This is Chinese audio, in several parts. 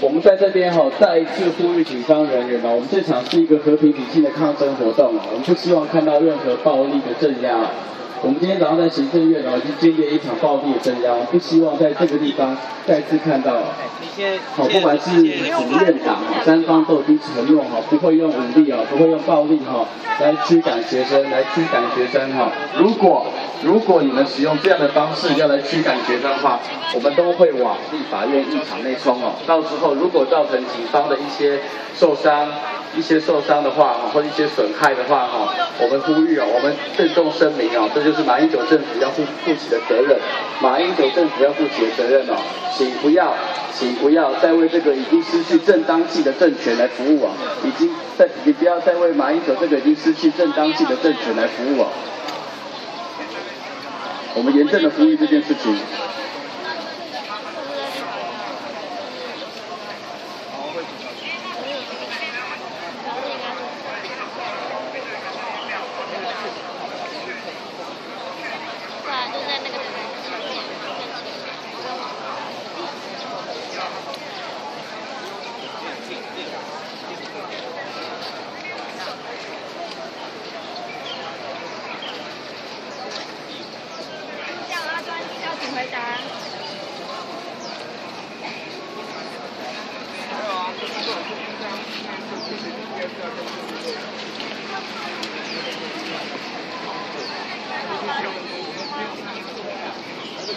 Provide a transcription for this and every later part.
我们在这边哈，再一次呼吁警方人员哦，我们这场是一个和平理性的抗争活动啊，我们不希望看到任何暴力的镇压。我们今天早上在行政院哦，已经经历了一场暴力的镇压，不希望在这个地方再次看到。好，不管是主院长哈，三方都已经承诺哈，不会用武力啊，不会用暴力哈，来驱赶学生，来驱赶学生哈。如果如果你们使用这样的方式要来驱赶学生的话，我们都会往立法院一场内冲哦。到时候如果造成警方的一些受伤、一些受伤的话哈，或一些损害的话哈，我们呼吁哦，我们郑重声明哦，这就是马英九政府要负负起的责任，马英九政府要负起的责任哦，请不要，请不要再为这个已经失去正当性的政权来服务啊，已经在，你不要再为马英九这个已经失去正当性的政权来服务啊。我们严正的呼吁这件事情。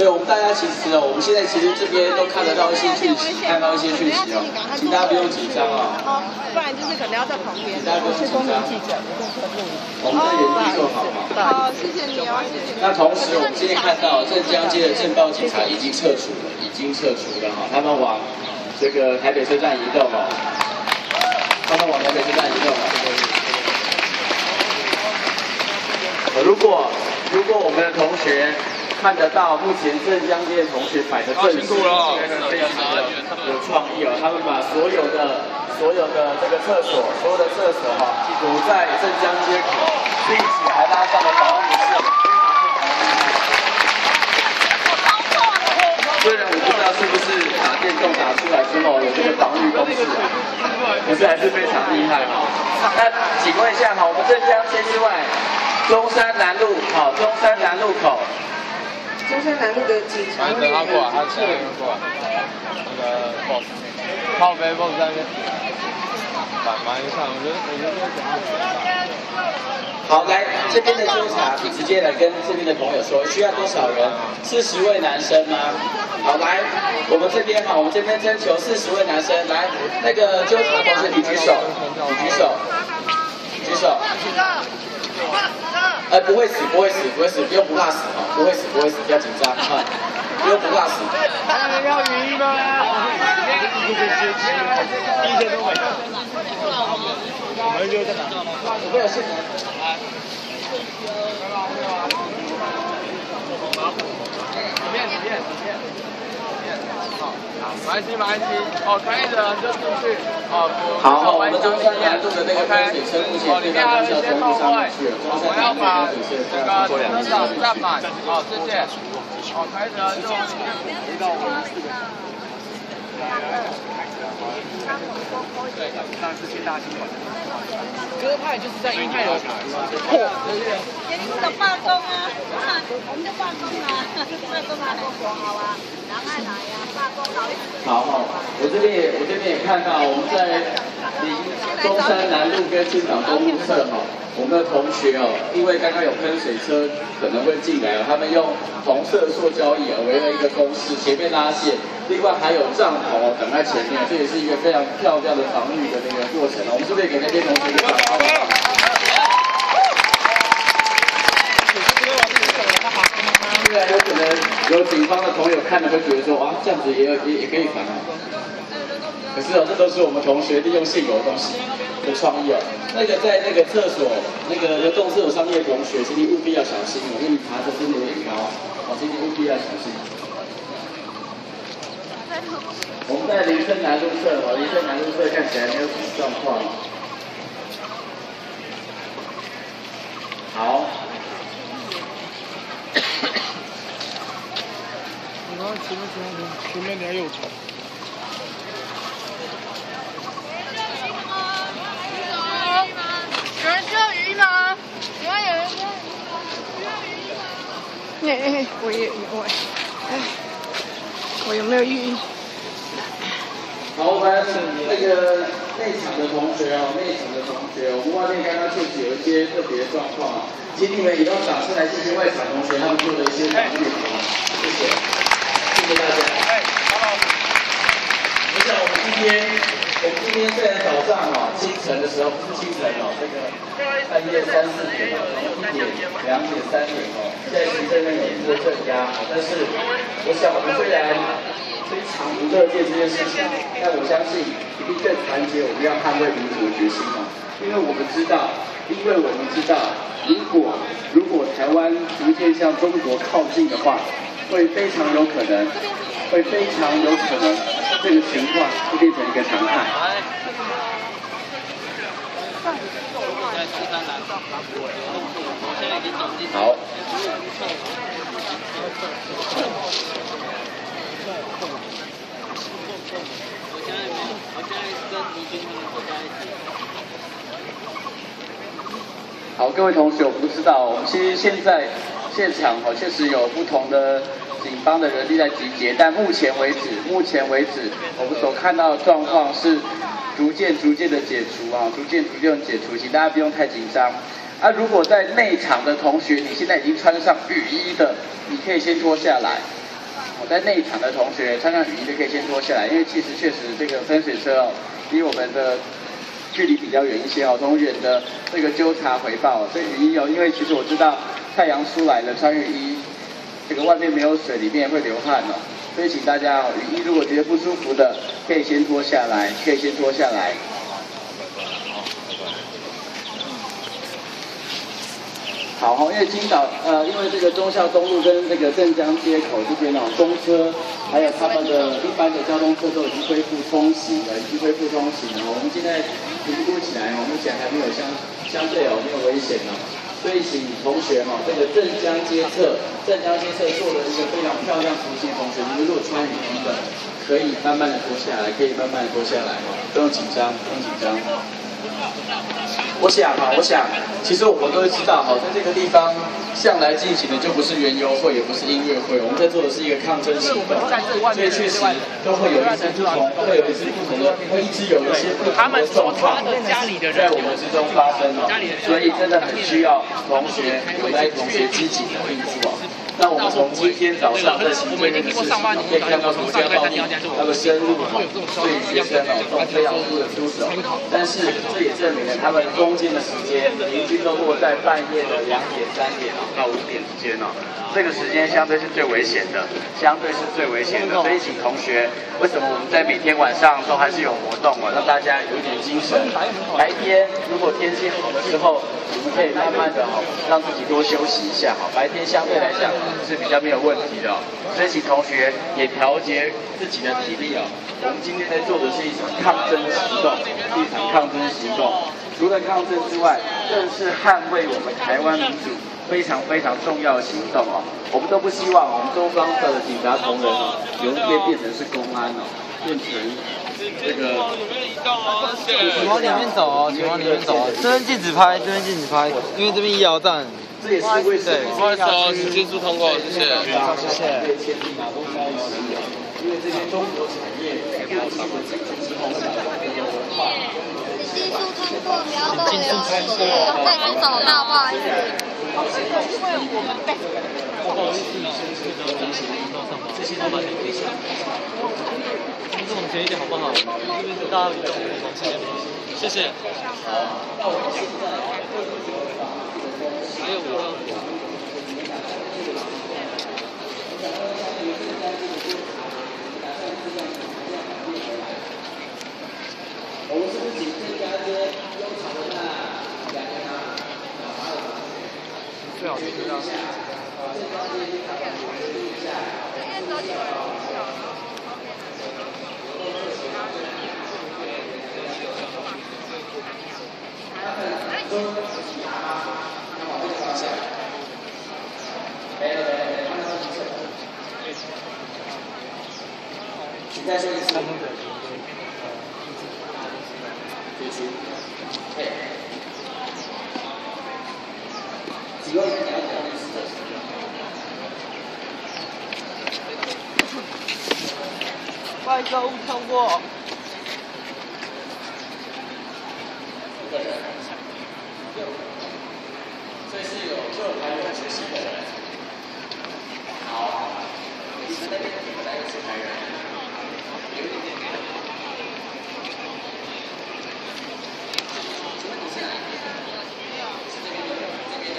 对我们大家其实哦，我们现在其实这边都看得到一些讯息，看到一些讯息哦，请大家不用紧张啊。哦，不然就是可能要在旁边。大家不用紧张。我们在原地坐好嘛。好，谢谢你哦，谢谢。那同时，我们今天看到镇江街的镇暴警察已经撤除了，已经撤除了哈，他们往这个台北车站移动哦，他们往台北车站移动。如果如果我们的同学看得到目前镇江街的同学摆的阵势，非常的有创意哦，他们把所有的所有的这个厕所，所有的厕所哈堵在镇江街口，并且还拉上了防护线。虽然我不知道是不是打电动打出来之后有这个防御公式啊，可是还是非常厉害哈。那请问一下哈，我们镇江街之外。中山南路，好，中山南路口。中山南路的警察等他过来，他现在过来。那个 boss，靠背 boss 在那边。一上，我觉得我觉得这样好，来这边的纠察，你直接来跟这边的朋友说，需要多少人？四十位男生吗？好，来，我们这边哈，我们这边征求四十位男生，来，那个纠察同学，你举手，你举手，举手。哎，不会死，不会死，不会死，不用不怕死啊，不会死，不会死，不要紧张啊，不用不怕死。要赢吗？一天都没到。我们就在哪？不要信。里面，里面，里面。蛮西蛮西，哦，可以的，就进去。哦，好，我们中山南路的那个开水车目前正在要全部上去。了。我要把这个车上站满。好，谢谢。好，可以的，就我们四个。对，上次去大新闻。鸽派就是在鹰派的破，对不对？严肃的罢工啊！我们就罢工啊！罢工啊！多好啊！然后来呀，罢工好。好好，我这边也我这边也看到，我们在离中山南路跟青岛东路侧哈，我们的同学哦，因为刚刚有喷水车可能会进来哦，他们用红色塑胶椅围了一个公式，前面拉线，另外还有帐篷等在前面，这也是一个非常漂亮的防御的那个过程哦。我们是不是给那些同学一个掌声？虽然有可能。有警方的朋友看了会觉得说，哇，这样子也有也也可以反啊。是哦，这都是我们同学利用现有的东西的创意哦。那个在那个厕所，那个流动厕所上面的同学，请你务必要小心哦，因为你爬的真的有点高，哦，请你务必要小心。我们在林森南路社哦，林森南路社看起来没有什么状况。好。你看前面前面前面你还有船。有人钓鱼吗？有啊，有人钓鱼吗？哎，我也我，哎，我有没有鱼？好，我们那个内场的同学哦，内场的同学，我们外面刚刚确实有一些特别状况，请你们以后掌声来谢谢外场同学他们做的一些努力，谢谢，谢谢大家。哎，好。我想我们今天。我们今天虽然早上哦，清晨的时候不是清晨哦，这个半夜三四点哦，一点、两点、三点哦，现在行政院也是镇压但是我想我们虽然非常不乐见这件事情，但我相信一定更团结，我们要捍卫民族的决心哦。因为我们知道，因为我们知道，如果如果台湾逐渐向中国靠近的话，会非常有可能，会非常有可能。这个情况会变成一个常态。好。好，各位同学，我不知道，其实现在现场哦，确实有不同的。警方的人力在集结，但目前为止，目前为止，我们所看到的状况是逐渐、逐渐的解除啊，逐渐、逐渐解除，请大家不用太紧张。啊，如果在内场的同学，你现在已经穿上雨衣的，你可以先脱下来。我在内场的同学穿上雨衣就可以先脱下来，因为其实确实这个分水车哦，离我们的距离比较远一些哦，从远的这个纠察回报，这雨衣哦，因为其实我知道太阳出来了，穿雨衣。这个外面没有水，里面会流汗哦，所以请大家哦，雨衣如果觉得不舒服的，可以先脱下来，可以先脱下来。好好，因为青岛呃，因为这个忠孝东路跟这个镇江街口这边哦，公车还有他们的一般的交通车都已经恢复通行了，已经恢复通行了。我们现在评估起来哦，目前还没有相相对哦，没有危险哦。所以请同学哈，这个镇江街侧，镇江街侧做了一个非常漂亮图形。同学，你们如果穿雨衣的，可以慢慢的脱下来，可以慢慢的脱下来哈，不用紧张，不用紧张。我想啊，我想，其实我们都知道哈，在这个地方向来进行的就不是园游会，也不是音乐会，我们在做的是一个抗争行动，所以确实都会有一些不同，会有一些不同的，会一直有一些不同的状况在我们之中发生哦，所以真的很需要同学有那些同学积极的运作。那我们从今天早上的行政院的事情，可以看到国家暴力那个深入，对学生哦都非常多的出手，但是这也证明了他们攻坚的时间平均都落在半夜的两点、三点到五点之间哦，这个时间相对是最危险的，相对是最危险的。所以请同学，为什么我们在每天晚上都还是有活动哦，让大家有点精神。白天如果天气好的时候。我们可以慢慢的哈，让自己多休息一下哈。白天相对来讲是比较没有问题的，所以请同学也调节自己的体力哦。我们今天在做的是一场抗争行动，一场抗争行动。除了抗争之外，更是捍卫我们台湾民主非常非常重要的行动哦。我们都不希望我们中方的警察同仁哦，有一天变成是公安哦，变成。这个，请往里面走哦，请往里面走哦。这边禁止拍，这边禁止拍，因为这边医疗站。这也是为什么？不好意思哦，请迅速通过，谢谢。好，谢谢。因为这些中国产业，要他们进出之后，有文化。迅速通过，不要逗留。带人走道，不好意思。因为我们被。不好意思，这些老板可以上。往前一点好不好？这边是大家比较往前一点，谢谢。还有我。我们是不是请这家这优长的那两个呢？最好是这样。请再说一次。决心。对。请问你要讲历史的时候？外交误通过。所以是有就还有学习的人。好，你们那边本来有几排人？有一点点。请问你是哪一边？是这边的，这边的。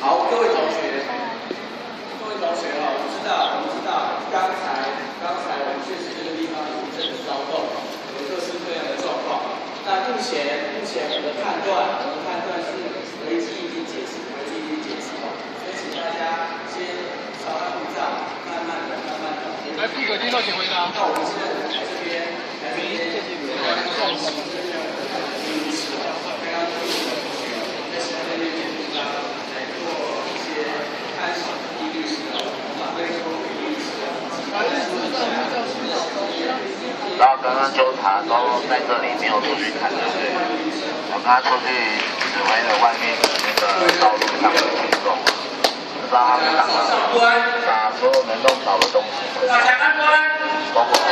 好，各位同学，各位同学哈，我们知道，我们知道，刚才刚才我们确实这个地方有一阵骚动，有各式各样的状况。那目前目前我的判断，我的判断是危机已经解除，危机已经解除，所以请大家先稍安勿躁，慢慢的、慢慢的。来，闭口听到请回答。那我们现在来这边，来这边，来重视这个历史，刚刚同学在前面那边地方来做一些开始地历史的，把这个历史的。然后刚刚纠察都在这里没有出去看，对不对？我刚刚出去指挥了外面的那个道路上的群众，不知道他们干嘛，把所有能弄倒的东西，大家安关。包括我。